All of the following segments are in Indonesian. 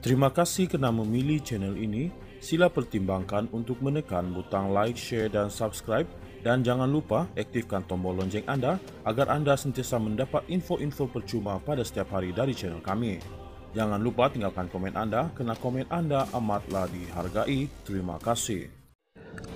Terima kasih kerana memilih channel ini. Sila pertimbangkan untuk menekan butang like, share dan subscribe dan jangan lupa aktifkan tombol lonceng anda agar anda sentiasa mendapat info-info percuma pada setiap hari dari channel kami. Jangan lupa tinggalkan komen anda kerana komen anda amatlah dihargai. Terima kasih.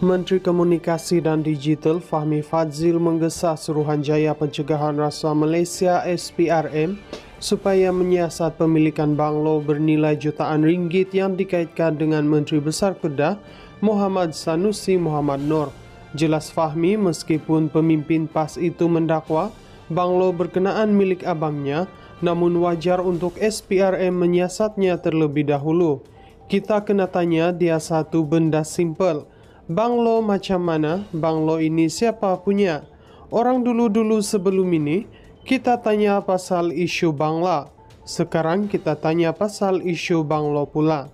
Menteri Komunikasi dan Digital Fahmi Fadzil menggesa Suruhanjaya Pencegahan Rasuah Malaysia SPRM supaya menyiasat pemilikan banglo bernilai jutaan ringgit yang dikaitkan dengan Menteri Besar Kedah Muhammad Sanusi Muhammad Nur. Jelas Fahmi meskipun pemimpin PAS itu mendakwa banglo berkenaan milik abangnya, namun wajar untuk SPRM menyiasatnya terlebih dahulu. Kita kena tanya dia satu benda simple. Banglo macam mana? Banglo ini siapa punya? Orang dulu-dulu sebelum ini, kita tanya pasal isu Bangla. Sekarang kita tanya pasal isu Banglo pula.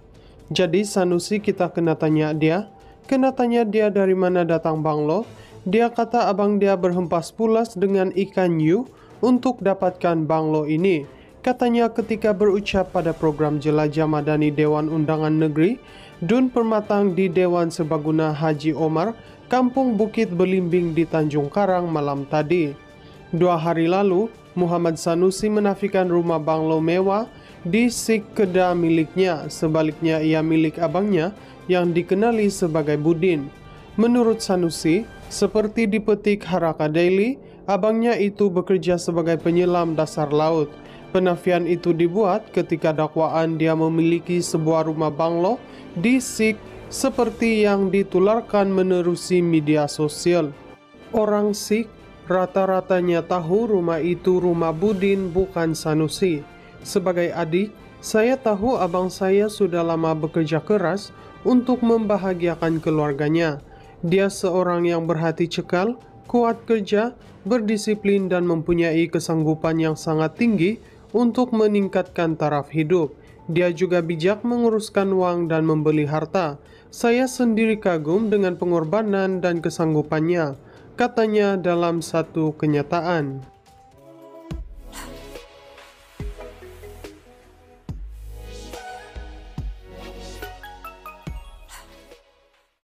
Jadi Sanusi kita kena tanya dia, kena tanya dia dari mana datang Banglo. Dia kata abang dia berhempas pulas dengan ikan yu untuk dapatkan Banglo ini. Katanya ketika berucap pada program Jelajah Madani Dewan Undangan Negeri, Dun Permatang di Dewan Sebaguna Haji Omar, Kampung Bukit Belimbing di Tanjung Karang malam tadi. Dua hari lalu, Muhammad Sanusi menafikan rumah banglo mewah di Sik Kedah miliknya, sebaliknya ia milik abangnya yang dikenali sebagai Budin. Menurut Sanusi, seperti dipetik Haraka Daily, abangnya itu bekerja sebagai penyelam dasar laut. Penafian itu dibuat ketika dakwaan dia memiliki sebuah rumah banglo di Sik seperti yang ditularkan menerusi media sosial. Orang Sikh Rata-ratanya tahu rumah itu rumah Budin bukan Sanusi. Sebagai adik, saya tahu abang saya sudah lama bekerja keras untuk membahagiakan keluarganya. Dia seorang yang berhati cekal, kuat kerja, berdisiplin dan mempunyai kesanggupan yang sangat tinggi untuk meningkatkan taraf hidup. Dia juga bijak menguruskan uang dan membeli harta. Saya sendiri kagum dengan pengorbanan dan kesanggupannya katanya dalam satu kenyataan.